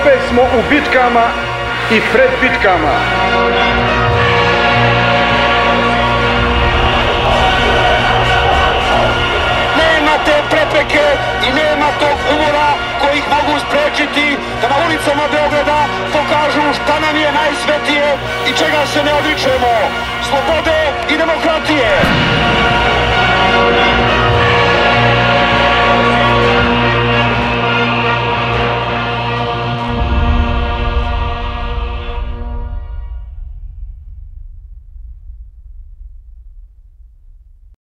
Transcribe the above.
opet smo u bitkama i pred bitkama. Nema te prepreke i nema tog umora koji ih mogu sprečiti da na ulicama Beograda pokažu šta nam je najsvetije i čega se ne odričemo. Slobode i demokratije.